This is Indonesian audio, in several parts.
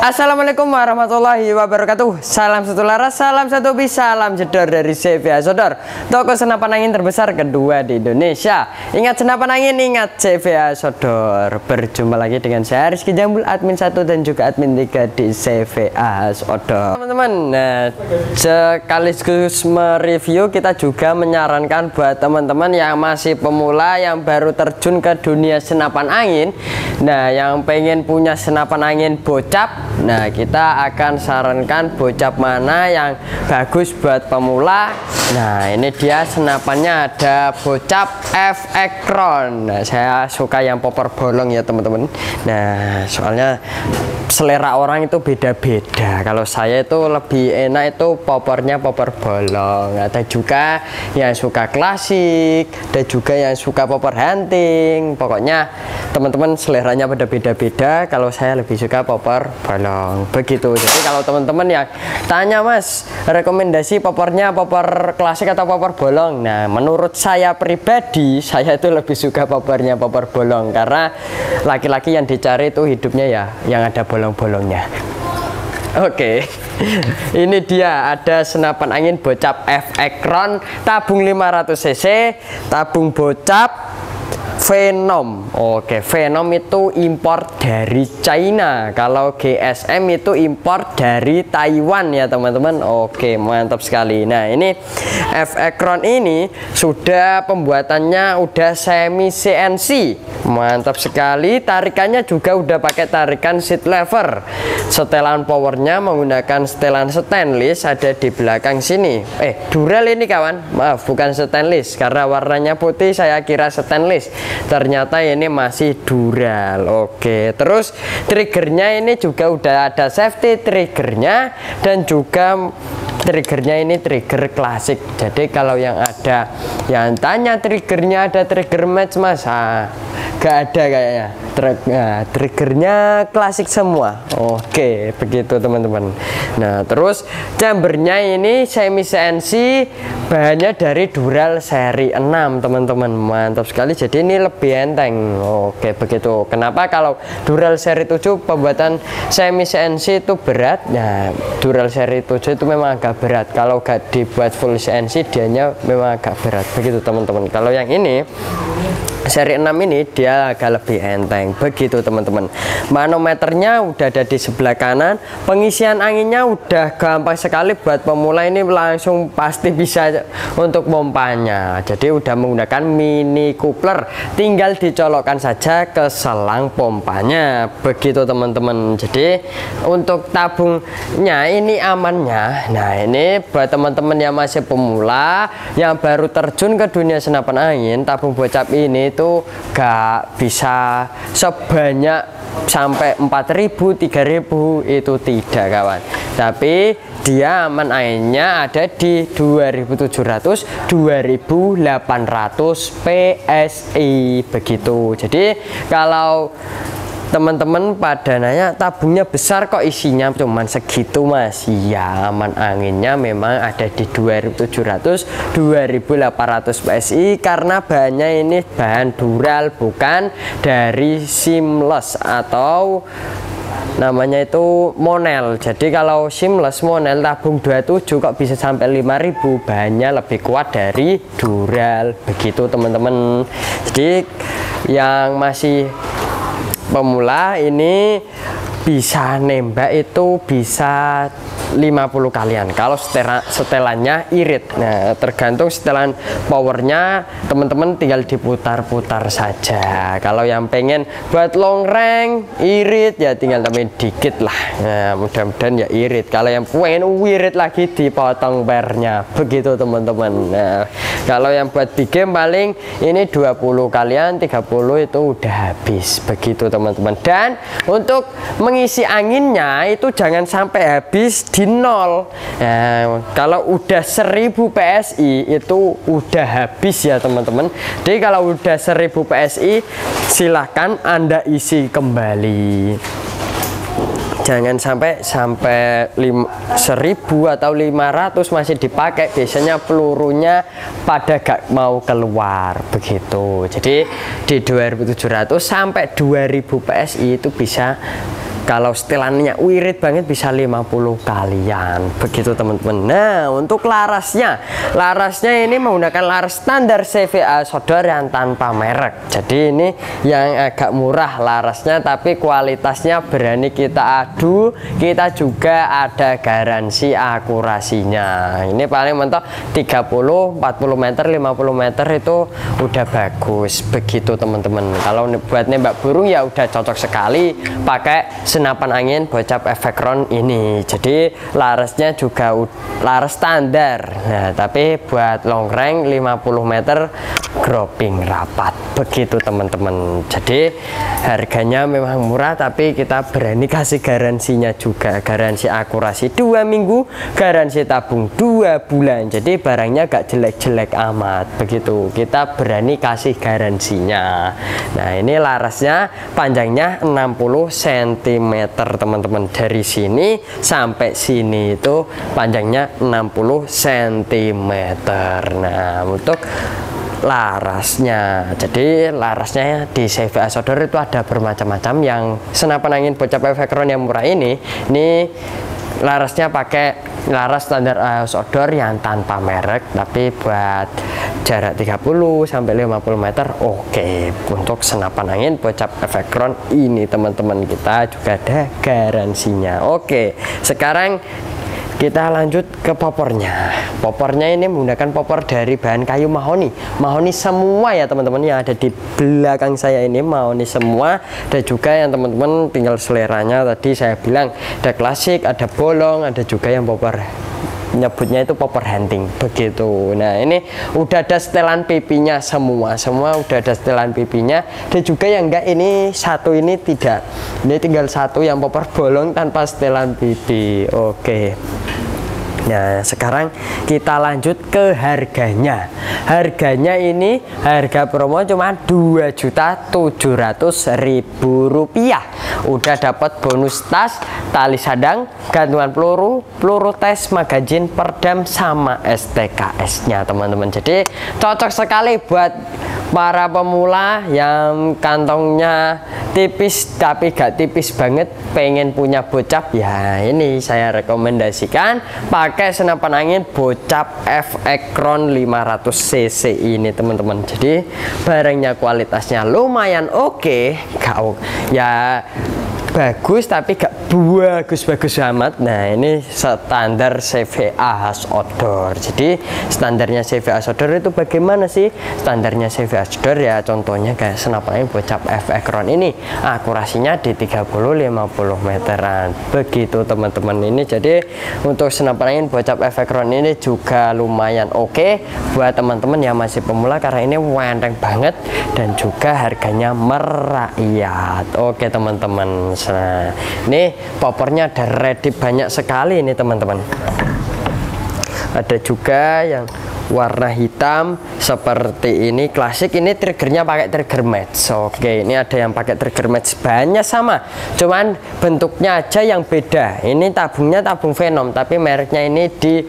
Assalamualaikum warahmatullahi wabarakatuh. Salam satu laras, salam satu bis, salam jedor dari CVA Sodor. Toko senapan angin terbesar kedua di Indonesia. Ingat senapan angin, ingat CVA Sodor. Berjumpa lagi dengan saya Rizky Jambul, admin 1 dan juga admin 3 di CVA Sodor. Teman-teman, nah, sekaligus mereview kita juga menyarankan buat teman-teman yang masih pemula Yang baru terjun ke dunia senapan angin. Nah, yang pengen punya senapan angin bocap Nah kita akan sarankan bocap mana yang bagus buat pemula. Nah ini dia senapannya ada bocap F. Ekron. Nah saya suka yang popor bolong ya teman-teman. Nah soalnya selera orang itu beda-beda. Kalau saya itu lebih enak itu popornya popor bolong. Ada juga yang suka klasik ada juga yang suka popor hunting. Pokoknya teman-teman seleranya pada beda-beda. Kalau saya lebih suka popor bolong begitu. Jadi kalau teman-teman yang tanya mas rekomendasi popornya popor klasik atau popor bolong? Nah menurut saya pribadi saya itu lebih suka popornya popor bolong karena laki-laki yang dicari itu hidupnya ya yang ada bolong bolong-bolongnya. Oke, ini dia ada senapan angin bocap F Ekron tabung 500 cc, tabung bocap Venom. Oke, Venom itu impor dari China. Kalau GSM itu impor dari Taiwan ya, teman-teman. Oke, mantap sekali. Nah, ini F Ekron ini sudah pembuatannya udah semi CNC. Mantap sekali. Tarikannya juga udah pakai tarikan seat lever. Setelan powernya menggunakan setelan stainless ada di belakang sini. Eh, dural ini kawan. Maaf, bukan stainless karena warnanya putih saya kira stainless ternyata ini masih dural. Oke terus triggernya ini juga udah ada safety triggernya dan juga triggernya ini trigger klasik. Jadi kalau yang ada yang tanya triggernya ada trigger match mas? Ah, gak ada kayaknya. Nah, triggernya klasik semua. Oke begitu teman-teman. Nah terus chambernya ini semi CNC bahannya dari Dural seri 6 teman-teman. Mantap sekali. Jadi ini lebih enteng. Oke begitu. Kenapa kalau Dural seri 7 pembuatan semi CNC itu berat? Nah Dural seri 7 itu memang agak berat. Kalau gak dibuat full CNC dianya memang agak berat. Begitu teman-teman. Kalau yang ini seri 6 ini dia agak lebih enteng. Begitu teman-teman. Manometernya udah ada di sebelah kanan. Pengisian anginnya udah gampang sekali buat pemula. Ini langsung pasti bisa untuk pompanya. Jadi udah menggunakan mini coupler. Tinggal dicolokkan saja ke selang pompanya. Begitu teman-teman. Jadi untuk tabungnya ini amannya. Nah ini buat teman-teman yang masih pemula yang baru terjun ke dunia senapan angin tabung bocap ini itu gak bisa sebanyak sampai 4000 3000 itu tidak kawan. Tapi dia aman airnya ada di 2700 2800 PSI begitu. Jadi kalau teman-teman pada nanya tabungnya besar kok isinya? Cuman segitu mas. Ya aman anginnya memang ada di 2700 2800 PSI karena bahannya ini bahan dural bukan dari seamless atau namanya itu monel. Jadi kalau seamless monel tabung 27 kok bisa sampai 5000 bahannya lebih kuat dari dural. Begitu teman-teman. Jadi yang masih pemula ini bisa nembak itu bisa 50 kalian. Kalau setelan, setelannya irit. Nah tergantung setelan powernya teman-teman tinggal diputar-putar saja. Kalau yang pengen buat long range irit ya tinggal tambahin dikit lah. Nah mudah-mudahan ya irit. Kalau yang pengen wirit lagi dipotong pernya begitu teman-teman. Nah kalau yang buat di game paling ini 20 kalian 30 itu udah habis. Begitu teman-teman. Dan untuk mengisi anginnya itu jangan sampai habis di nol. Nah, kalau udah 1000 PSI itu udah habis ya teman-teman. Jadi kalau udah 1000 PSI silahkan anda isi kembali. Jangan sampai sampai lim, 1000 atau 500 masih dipakai biasanya pelurunya pada gak mau keluar begitu. Jadi di 2700 sampai 2000 PSI itu bisa kalau setelannya wirid banget bisa 50 kalian. Begitu teman-teman. Nah untuk larasnya. Larasnya ini menggunakan laras standar CVA yang tanpa merek. Jadi ini yang agak murah larasnya tapi kualitasnya berani kita adu. Kita juga ada garansi akurasinya. Ini paling mentok 30 40 meter 50 meter itu udah bagus. Begitu teman-teman. Kalau buat nembak burung ya udah cocok sekali. Pakai senapan angin bocap efekron ini. Jadi larasnya juga laras standar. Nah tapi buat long range 50 meter groping rapat begitu teman-teman. Jadi harganya memang murah tapi kita berani kasih garansinya juga. Garansi akurasi dua minggu garansi tabung dua bulan. Jadi barangnya gak jelek-jelek amat. Begitu. Kita berani kasih garansinya. Nah ini larasnya panjangnya 60 cm teman-teman. Dari sini sampai sini itu panjangnya 60 cm nah untuk larasnya jadi larasnya di CV Sodor itu ada bermacam-macam yang senapan angin bocap efekron yang murah ini ini larasnya pakai laras standar outdoor yang tanpa merek tapi buat jarak 30 sampai 50 meter oke okay. untuk senapan angin bocap efekron ini teman-teman kita juga ada garansinya oke okay. sekarang kita lanjut ke popornya. Popornya ini menggunakan popor dari bahan kayu mahoni. Mahoni semua ya teman-teman yang ada di belakang saya ini. Mahoni semua. Dan juga yang teman-teman tinggal seleranya tadi saya bilang. Ada klasik ada bolong ada juga yang popor nyebutnya itu popper hunting begitu. Nah ini udah ada setelan pipinya semua semua udah ada setelan pipinya. Dan juga yang enggak ini satu ini tidak. Ini tinggal satu yang popper bolong tanpa setelan pipi. Oke Nah, sekarang kita lanjut ke harganya. Harganya ini harga promo cuma ribu rupiah. Udah dapat bonus tas, tali sadang, gantungan peluru, peluru tes, magazin, perdam sama STKS-nya, teman-teman. Jadi cocok sekali buat para pemula yang kantongnya tipis tapi gak tipis banget pengen punya bocap ya ini saya rekomendasikan pakai senapan angin bocap F Ekron 500 cc ini teman-teman jadi barangnya kualitasnya lumayan oke okay. ya bagus tapi gak bagus-bagus amat nah ini standar CVA khas outdoor. Jadi standarnya CVA outdoor itu bagaimana sih standarnya CVA outdoor? Ya contohnya kayak senapan bocap F Ekron ini. Akurasinya di 30-50 meteran. Begitu teman-teman. Ini jadi untuk senapan angin bocap F Ekron ini juga lumayan oke okay buat teman-teman yang masih pemula karena ini wendeng banget dan juga harganya merakyat. Oke okay, teman-teman. Nah ini popornya ada ready banyak sekali ini teman-teman. Ada juga yang warna hitam seperti ini klasik. Ini triggernya pakai trigger match. Oke ini ada yang pakai trigger match. Banyak sama cuman bentuknya aja yang beda. Ini tabungnya tabung Venom tapi mereknya ini di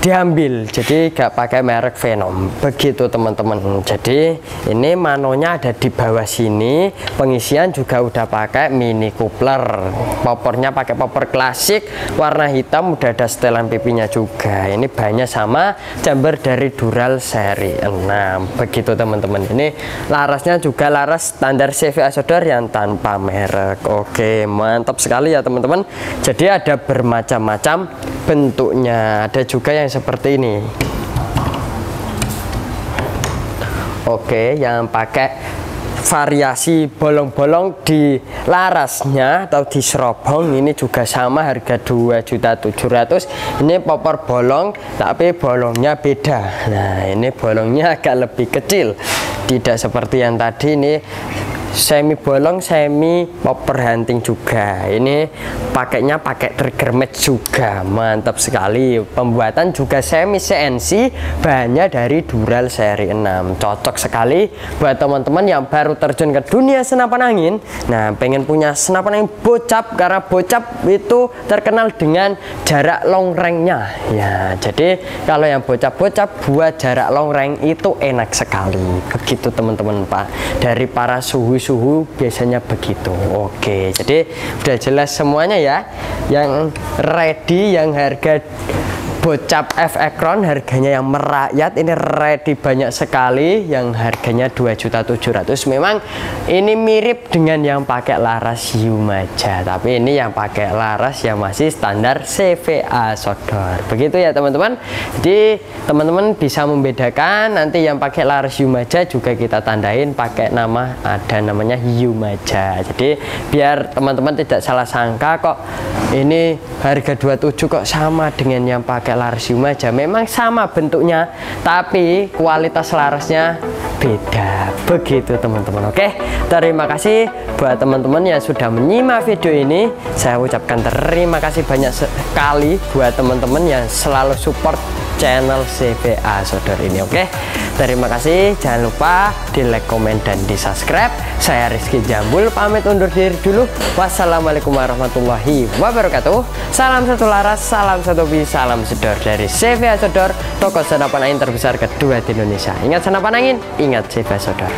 diambil. Jadi gak pakai merek Venom. Begitu teman-teman. Jadi ini manonya ada di bawah sini. Pengisian juga udah pakai mini coupler. Popornya pakai popor klasik. Warna hitam udah ada setelan pipinya juga. Ini banyak sama jumper dari Dural seri 6 begitu teman-teman. Ini larasnya juga laras standar CV Asodor yang tanpa merek. Oke mantap sekali ya teman-teman. Jadi ada bermacam-macam bentuknya. Ada juga yang seperti ini. Oke yang pakai variasi bolong-bolong di larasnya atau di serobong ini juga sama harga 2.700 ini popor bolong tapi bolongnya beda. Nah ini bolongnya agak lebih kecil. Tidak seperti yang tadi ini semi bolong semi popper hunting juga. Ini pakainya pakai trigger match juga. Mantap sekali. Pembuatan juga semi CNC bahannya dari Dural seri 6 cocok sekali buat teman-teman yang baru terjun ke dunia senapan angin. Nah pengen punya senapan angin bocap karena bocap itu terkenal dengan jarak long range-nya. Ya jadi kalau yang bocap-bocap buat jarak long range itu enak sekali. Begitu teman-teman Pak. Dari para suhu suhu biasanya begitu. Oke jadi udah jelas semuanya ya. Yang ready yang harga bocap F Ekron harganya yang merakyat ini ready banyak sekali yang harganya 2.700 memang ini mirip dengan yang pakai laras Yumaja tapi ini yang pakai laras yang masih standar CVA Sodor. Begitu ya teman-teman. Jadi teman-teman bisa membedakan nanti yang pakai laras Yumaja juga kita tandain pakai nama ada namanya Yumaja. Jadi biar teman-teman tidak salah sangka kok ini harga 27 kok sama dengan yang pakai pakai laras aja. Memang sama bentuknya tapi kualitas larasnya beda. Begitu teman-teman. Oke terima kasih buat teman-teman yang sudah menyimak video ini. Saya ucapkan terima kasih banyak sekali buat teman-teman yang selalu support channel CVA Sodor ini. Oke terima kasih. Jangan lupa di like komen dan di subscribe saya Rizky Jambul pamit undur diri dulu. Wassalamualaikum warahmatullahi wabarakatuh. Salam satu laras salam satu bis salam Sodor dari CVA Sodor toko senapan angin terbesar kedua di Indonesia. Ingat senapan angin ingat CVA Sodor